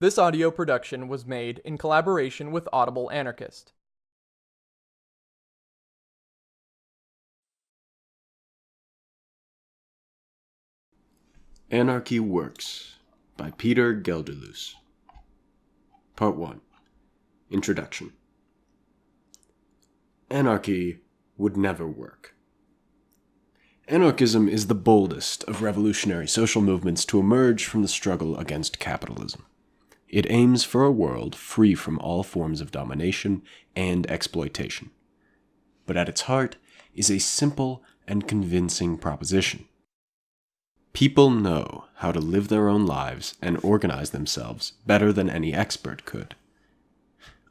This audio production was made in collaboration with Audible Anarchist. Anarchy Works by Peter Gelderloos. Part 1 Introduction Anarchy would never work. Anarchism is the boldest of revolutionary social movements to emerge from the struggle against capitalism. It aims for a world free from all forms of domination and exploitation. But at its heart is a simple and convincing proposition. People know how to live their own lives and organize themselves better than any expert could.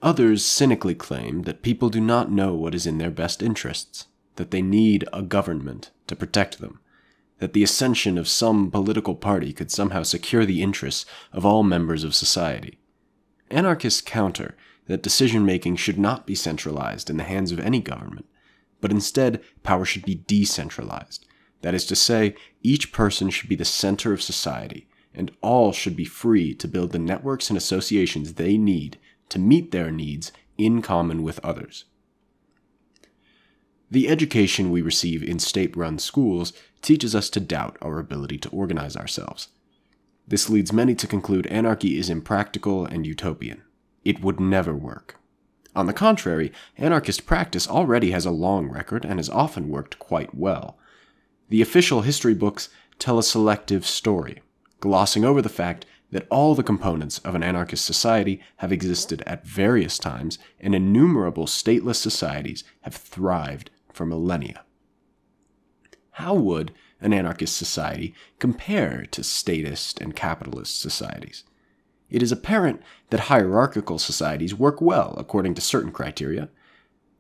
Others cynically claim that people do not know what is in their best interests, that they need a government to protect them, that the ascension of some political party could somehow secure the interests of all members of society. Anarchists counter that decision making should not be centralized in the hands of any government, but instead power should be decentralized. That is to say, each person should be the center of society, and all should be free to build the networks and associations they need to meet their needs in common with others. The education we receive in state run schools teaches us to doubt our ability to organize ourselves. This leads many to conclude anarchy is impractical and utopian. It would never work. On the contrary, anarchist practice already has a long record and has often worked quite well. The official history books tell a selective story, glossing over the fact that all the components of an anarchist society have existed at various times and innumerable stateless societies have thrived for millennia. How would an anarchist society compare to statist and capitalist societies? It is apparent that hierarchical societies work well according to certain criteria.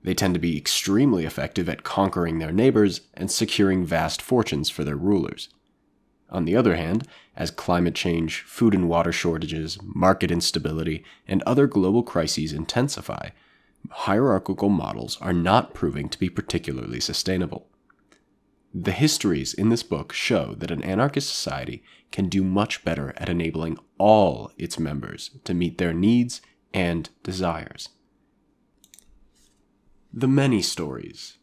They tend to be extremely effective at conquering their neighbors and securing vast fortunes for their rulers. On the other hand, as climate change, food and water shortages, market instability, and other global crises intensify, hierarchical models are not proving to be particularly sustainable. The histories in this book show that an anarchist society can do much better at enabling all its members to meet their needs and desires. The many stories,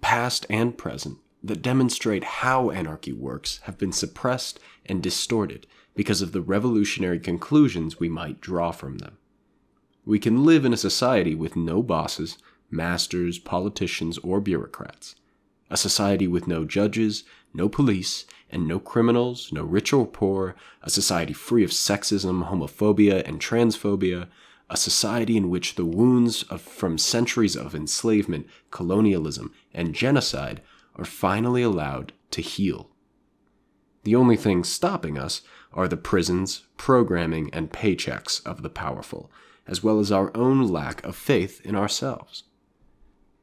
past and present, that demonstrate how anarchy works have been suppressed and distorted because of the revolutionary conclusions we might draw from them. We can live in a society with no bosses, masters, politicians, or bureaucrats. A society with no judges, no police, and no criminals, no rich or poor. A society free of sexism, homophobia, and transphobia. A society in which the wounds of, from centuries of enslavement, colonialism, and genocide are finally allowed to heal. The only things stopping us are the prisons, programming, and paychecks of the powerful, as well as our own lack of faith in ourselves.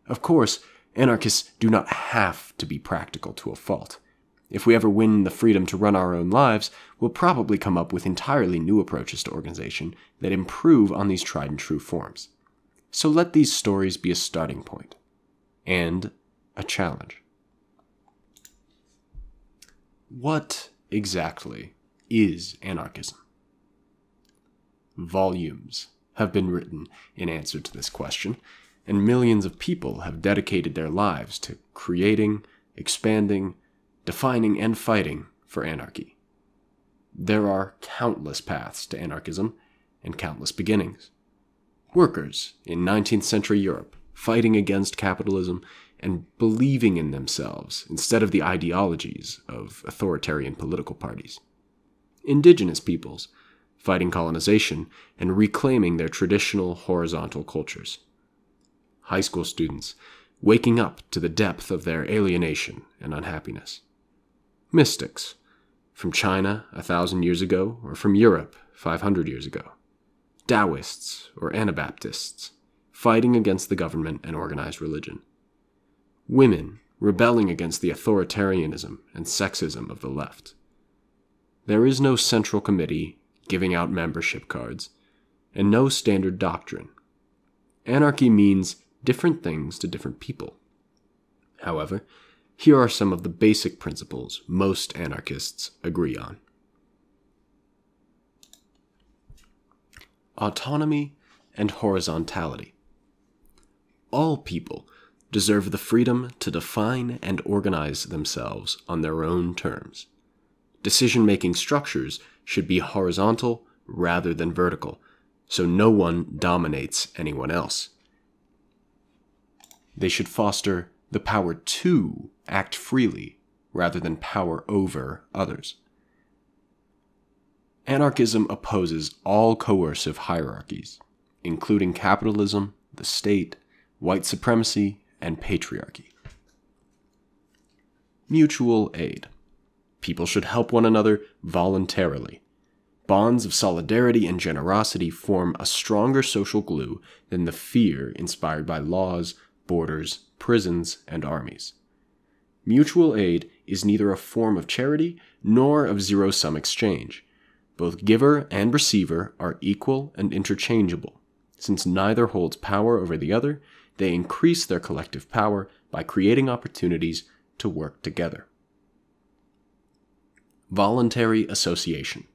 Of course, anarchists do not have to be practical to a fault. If we ever win the freedom to run our own lives, we'll probably come up with entirely new approaches to organization that improve on these tried and true forms. So let these stories be a starting point and a challenge. What exactly is anarchism? Volumes have been written in answer to this question, and millions of people have dedicated their lives to creating, expanding, defining, and fighting for anarchy. There are countless paths to anarchism and countless beginnings. Workers in 19th century Europe fighting against capitalism and believing in themselves instead of the ideologies of authoritarian political parties. Indigenous peoples fighting colonization and reclaiming their traditional horizontal cultures. High school students waking up to the depth of their alienation and unhappiness. Mystics from China a thousand years ago or from Europe 500 years ago. Taoists or Anabaptists fighting against the government and organized religion women rebelling against the authoritarianism and sexism of the left. There is no central committee giving out membership cards, and no standard doctrine. Anarchy means different things to different people. However, here are some of the basic principles most anarchists agree on. autonomy, and horizontality. All people deserve the freedom to define and organize themselves on their own terms. Decision making structures should be horizontal rather than vertical, so no one dominates anyone else. They should foster the power to act freely rather than power over others. Anarchism opposes all coercive hierarchies, including capitalism, the state, white supremacy, and patriarchy. Mutual aid. People should help one another voluntarily. Bonds of solidarity and generosity form a stronger social glue than the fear inspired by laws, borders, prisons, and armies. Mutual aid is neither a form of charity nor of zero sum exchange. Both giver and receiver are equal and interchangeable. Since neither holds power over the other, they increase their collective power by creating opportunities to work together. Voluntary association.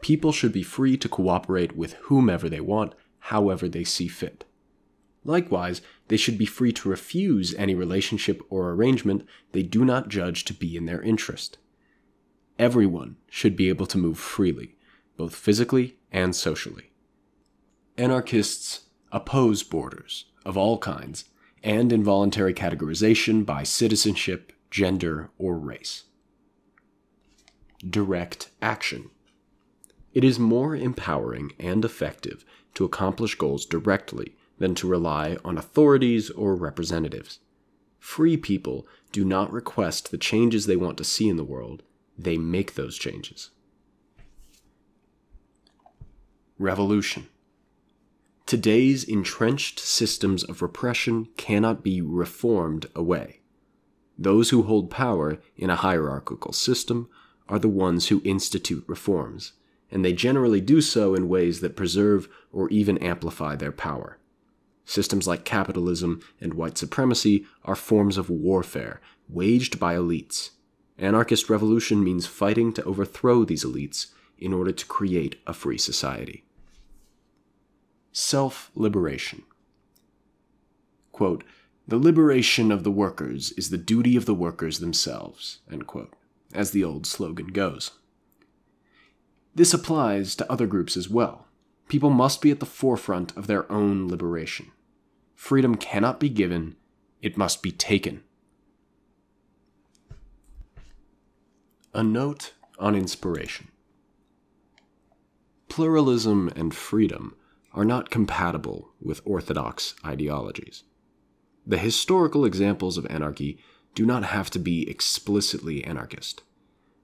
People should be free to cooperate with whomever they want, however they see fit. Likewise, they should be free to refuse any relationship or arrangement they do not judge to be in their interest. Everyone should be able to move freely, both physically and socially. Anarchists oppose borders of all kinds and involuntary categorization by citizenship, gender, or race. Direct action. It is more empowering and effective to accomplish goals directly than to rely on authorities or representatives. Free people do not request the changes they want to see in the world, they make those changes. Revolution. Today's entrenched systems of repression cannot be reformed away. Those who hold power in a hierarchical system are the ones who institute reforms, and they generally do so in ways that preserve or even amplify their power. Systems like capitalism and white supremacy are forms of warfare waged by elites. Anarchist revolution means fighting to overthrow these elites in order to create a free society. Self liberation. Quote, the liberation of the workers is the duty of the workers themselves, End quote, as the old slogan goes. This applies to other groups as well. People must be at the forefront of their own liberation. Freedom cannot be given, it must be taken. A note on inspiration. Pluralism and freedom are not compatible with orthodox ideologies. The historical examples of anarchy do not have to be explicitly anarchist.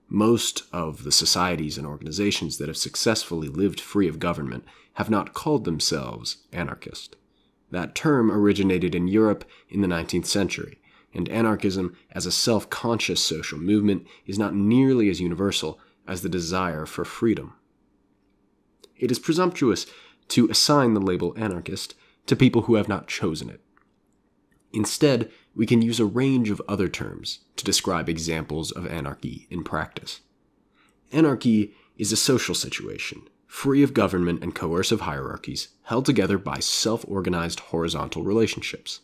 Most of the societies and organizations that have successfully lived free of government have not called themselves anarchist. That term originated in Europe in the 19th century, and anarchism as a self conscious social movement is not nearly as universal as the desire for freedom. It is presumptuous to assign the label anarchist to people who have not chosen it. Instead, we can use a range of other terms to describe examples of anarchy in practice. Anarchy is a social situation free of government and coercive hierarchies, held together by self organized horizontal relationships.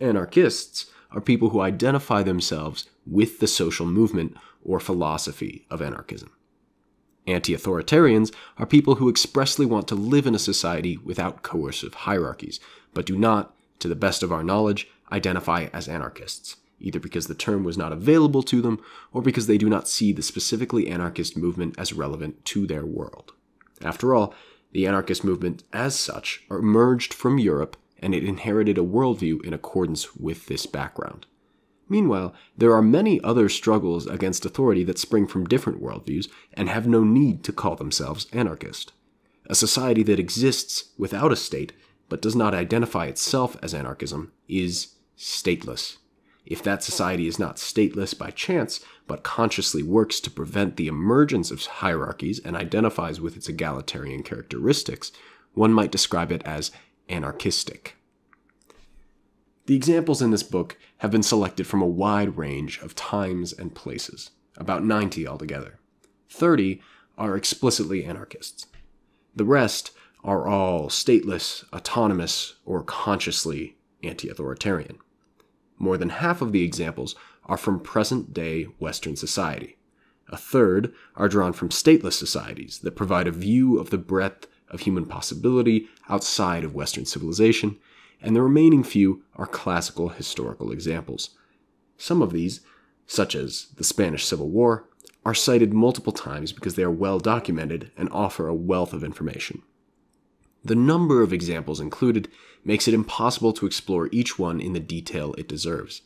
Anarchists are people who identify themselves with the social movement or philosophy of anarchism. Anti authoritarians are people who expressly want to live in a society without coercive hierarchies, but do not, to the best of our knowledge, identify as anarchists, either because the term was not available to them or because they do not see the specifically anarchist movement as relevant to their world. After all, the anarchist movement, as such, emerged from Europe and it inherited a worldview in accordance with this background. Meanwhile, there are many other struggles against authority that spring from different worldviews and have no need to call themselves anarchist. A society that exists without a state but does not identify itself as anarchism is stateless. If that society is not stateless by chance, but consciously works to prevent the emergence of hierarchies and identifies with its egalitarian characteristics, one might describe it as anarchistic. The examples in this book have been selected from a wide range of times and places, about 90 altogether. 30 are explicitly anarchists. The rest are all stateless, autonomous, or consciously anti authoritarian. More than half of the examples are from present day Western society. A third are drawn from stateless societies that provide a view of the breadth of human possibility outside of Western civilization, and the remaining few are classical historical examples. Some of these, such as the Spanish Civil War, are cited multiple times because they are well documented and offer a wealth of information. The number of examples included makes it impossible to explore each one in the detail it deserves.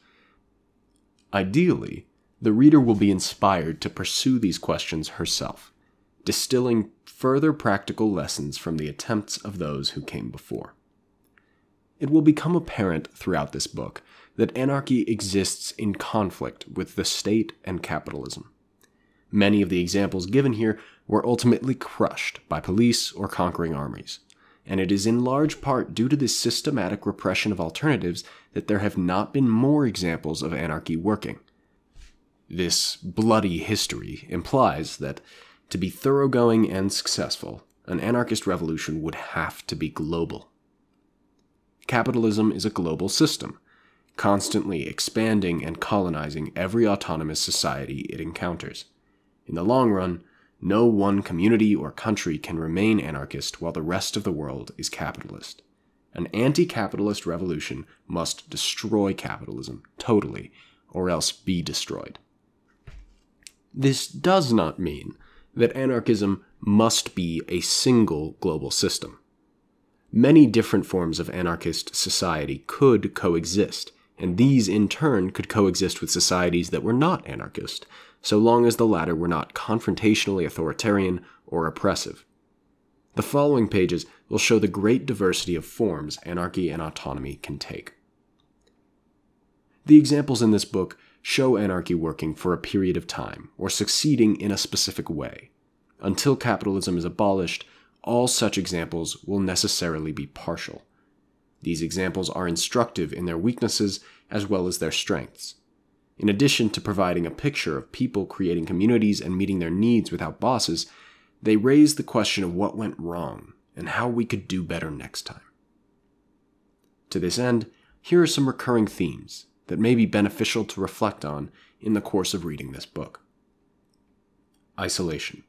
Ideally, the reader will be inspired to pursue these questions herself, distilling further practical lessons from the attempts of those who came before. It will become apparent throughout this book that anarchy exists in conflict with the state and capitalism. Many of the examples given here were ultimately crushed by police or conquering armies, and it is in large part due to this systematic repression of alternatives that there have not been more examples of anarchy working. This bloody history implies that, to be thoroughgoing and successful, an anarchist revolution would have to be global. Capitalism is a global system, constantly expanding and colonizing every autonomous society it encounters. In the long run, no one community or country can remain anarchist while the rest of the world is capitalist. An anti capitalist revolution must destroy capitalism totally, or else be destroyed. This does not mean that anarchism must be a single global system. Many different forms of anarchist society could coexist, and these in turn could coexist with societies that were not anarchist, so long as the latter were not confrontationally authoritarian or oppressive. The following pages will show the great diversity of forms anarchy and autonomy can take. The examples in this book show anarchy working for a period of time, or succeeding in a specific way. Until capitalism is abolished, all such examples will necessarily be partial. These examples are instructive in their weaknesses as well as their strengths. In addition to providing a picture of people creating communities and meeting their needs without bosses, they raise the question of what went wrong and how we could do better next time. To this end, here are some recurring themes that may be beneficial to reflect on in the course of reading this book. Isolation.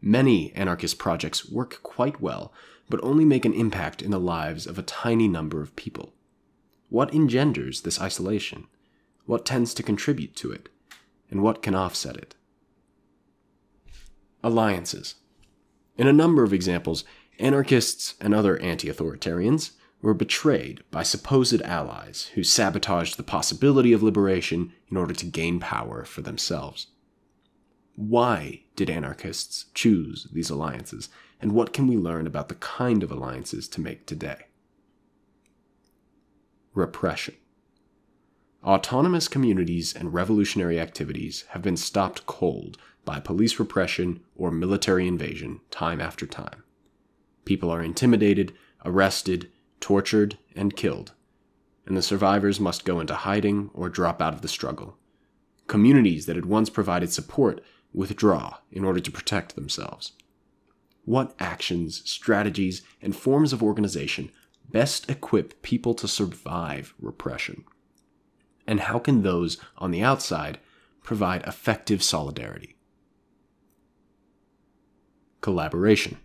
Many anarchist projects work quite well, but only make an impact in the lives of a tiny number of people. What engenders this isolation? what tends to contribute to it, and what can offset it. Alliances. In a number of examples, anarchists and other anti authoritarians were betrayed by supposed allies who sabotaged the possibility of liberation in order to gain power for themselves. Why did anarchists choose these alliances, and what can we learn about the kind of alliances to make today? Repression. Autonomous communities and revolutionary activities have been stopped cold by police repression or military invasion time after time. People are intimidated, arrested, tortured, and killed, and the survivors must go into hiding or drop out of the struggle. Communities that had once provided support withdraw in order to protect themselves. What actions, strategies, and forms of organization best equip people to survive repression? And how can those on the outside provide effective solidarity? Collaboration.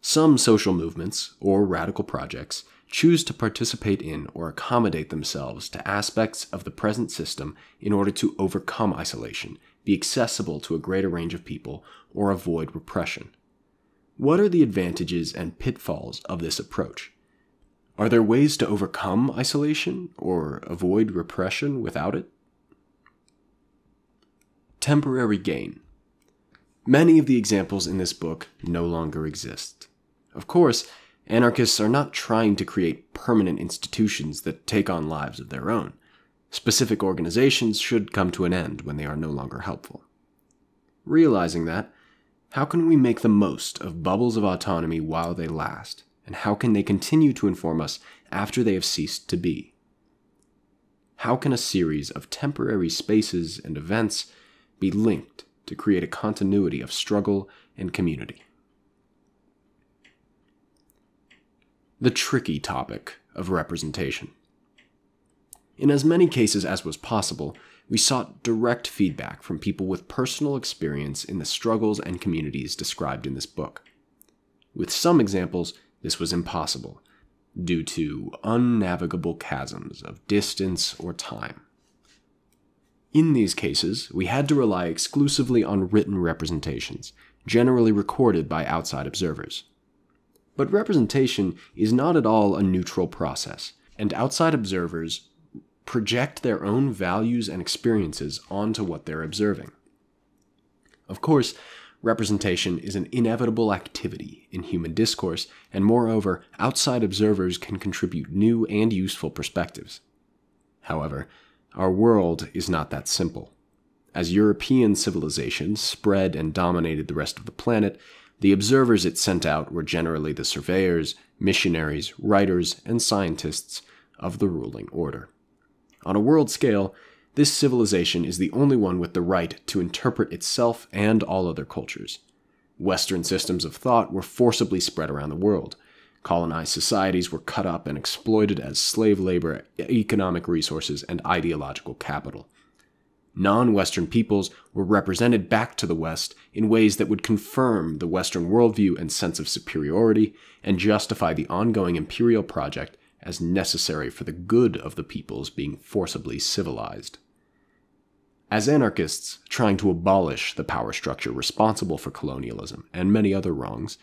Some social movements or radical projects choose to participate in or accommodate themselves to aspects of the present system in order to overcome isolation, be accessible to a greater range of people, or avoid repression. What are the advantages and pitfalls of this approach? Are there ways to overcome isolation or avoid repression without it? Temporary gain. Many of the examples in this book no longer exist. Of course, anarchists are not trying to create permanent institutions that take on lives of their own. Specific organizations should come to an end when they are no longer helpful. Realizing that, how can we make the most of bubbles of autonomy while they last? and how can they continue to inform us after they have ceased to be? How can a series of temporary spaces and events be linked to create a continuity of struggle and community? the tricky topic of representation. In as many cases as was possible, we sought direct feedback from people with personal experience in the struggles and communities described in this book. With some examples, this was impossible, due to unnavigable chasms of distance or time. In these cases, we had to rely exclusively on written representations, generally recorded by outside observers. But representation is not at all a neutral process, and outside observers project their own values and experiences onto what they're observing. Of course, representation is an inevitable activity in human discourse, and moreover, outside observers can contribute new and useful perspectives. However, our world is not that simple. As European civilization spread and dominated the rest of the planet, the observers it sent out were generally the surveyors, missionaries, writers, and scientists of the ruling order. On a world scale, this civilization is the only one with the right to interpret itself and all other cultures. Western systems of thought were forcibly spread around the world, Colonized societies were cut up and exploited as slave labor, economic resources, and ideological capital. Non Western peoples were represented back to the West in ways that would confirm the Western worldview and sense of superiority and justify the ongoing imperial project as necessary for the good of the peoples being forcibly civilized. As anarchists trying to abolish the power structure responsible for colonialism and many other wrongs,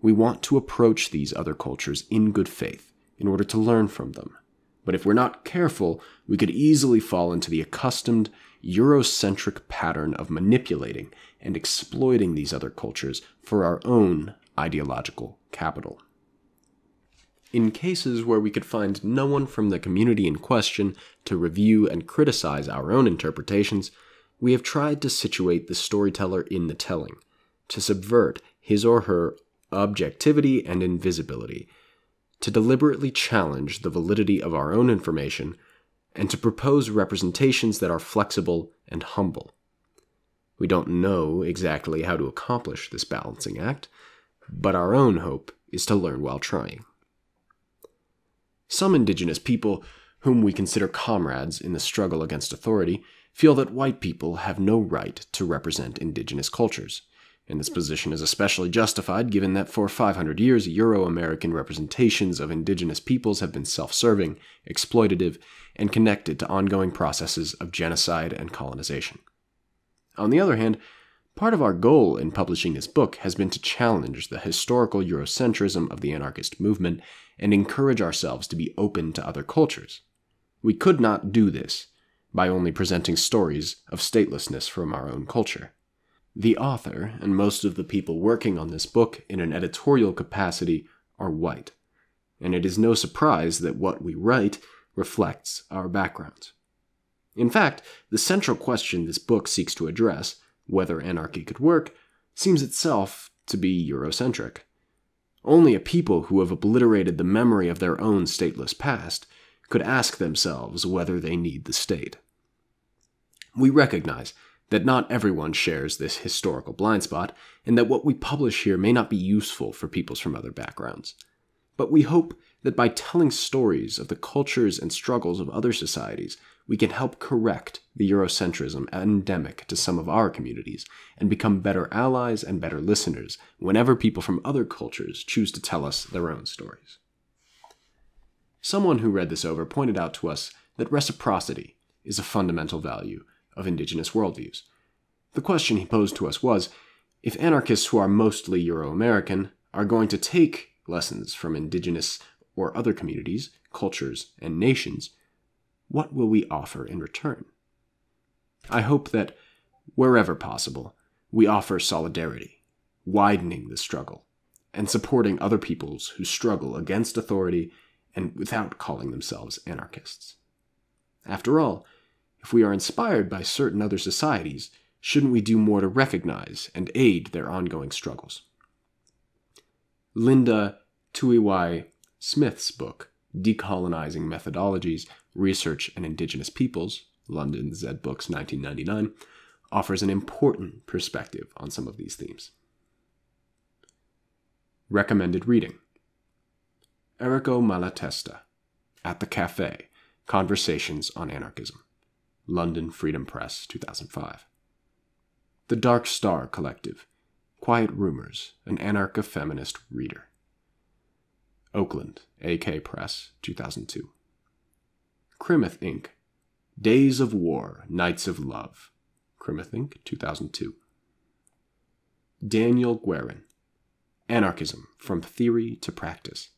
we want to approach these other cultures in good faith in order to learn from them. But if we're not careful, we could easily fall into the accustomed Eurocentric pattern of manipulating and exploiting these other cultures for our own ideological capital. In cases where we could find no one from the community in question to review and criticize our own interpretations, we have tried to situate the storyteller in the telling, to subvert his or her objectivity, and invisibility, to deliberately challenge the validity of our own information, and to propose representations that are flexible and humble. We don't know exactly how to accomplish this balancing act, but our own hope is to learn while trying. Some indigenous people, whom we consider comrades in the struggle against authority, feel that white people have no right to represent indigenous cultures and this position is especially justified given that for 500 years, Euro American representations of indigenous peoples have been self serving, exploitative, and connected to ongoing processes of genocide and colonization. On the other hand, part of our goal in publishing this book has been to challenge the historical Eurocentrism of the anarchist movement and encourage ourselves to be open to other cultures. We could not do this by only presenting stories of statelessness from our own culture. The author and most of the people working on this book in an editorial capacity are white, and it is no surprise that what we write reflects our backgrounds. In fact, the central question this book seeks to address, whether anarchy could work, seems itself to be Eurocentric. Only a people who have obliterated the memory of their own stateless past could ask themselves whether they need the state. We recognize that not everyone shares this historical blind spot, and that what we publish here may not be useful for peoples from other backgrounds. But we hope that by telling stories of the cultures and struggles of other societies, we can help correct the Eurocentrism endemic to some of our communities and become better allies and better listeners whenever people from other cultures choose to tell us their own stories. Someone who read this over pointed out to us that reciprocity is a fundamental value of indigenous worldviews. The question he posed to us was if anarchists who are mostly Euro American are going to take lessons from indigenous or other communities, cultures, and nations, what will we offer in return? I hope that, wherever possible, we offer solidarity, widening the struggle, and supporting other peoples who struggle against authority and without calling themselves anarchists. After all, if we are inspired by certain other societies, shouldn't we do more to recognize and aid their ongoing struggles? Linda Tuhiwai Smith's book, Decolonizing Methodologies, Research and Indigenous Peoples, London Zed Books 1999, offers an important perspective on some of these themes. Recommended reading Errico Malatesta. At the Cafe Conversations on Anarchism. London Freedom Press, 2005. The Dark Star Collective. Quiet Rumors, an anarcho feminist reader. Oakland, AK Press, 2002. Crimeth Inc. Days of War, Nights of Love. Crimeth Inc., 2002. Daniel Guerin. Anarchism From Theory to Practice.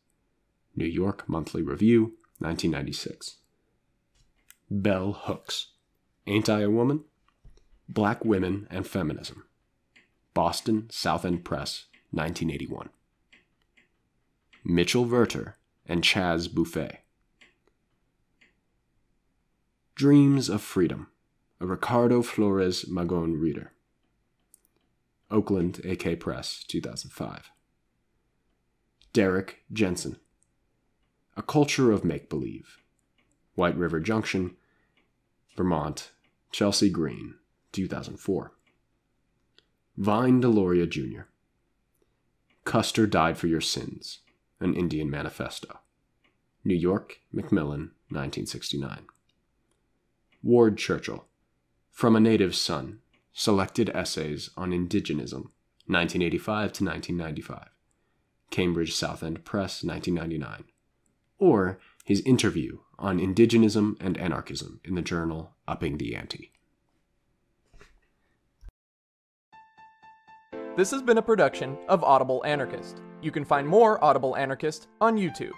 New York Monthly Review, 1996. Bell Hooks. Ain't I a Woman? Black Women and Feminism. Boston South End Press, 1981. Mitchell Verter and Chaz Bufe. Dreams of Freedom, a Ricardo Flores Magon reader. Oakland AK Press, 2005. Derrick Jensen. A Culture of Make Believe. White River Junction, Vermont, Chelsea Green, 2004. Vine Deloria Jr. Custer Died for Your Sins, an Indian Manifesto. New York, Macmillan, 1969. Ward Churchill. From a Native Son, Selected Essays on Indigenism, 1985 to 1995. Cambridge South End Press, 1999. Or his interview on Indigenism and Anarchism in the journal Upping the Ante. This has been a production of Audible Anarchist. You can find more Audible Anarchist on YouTube.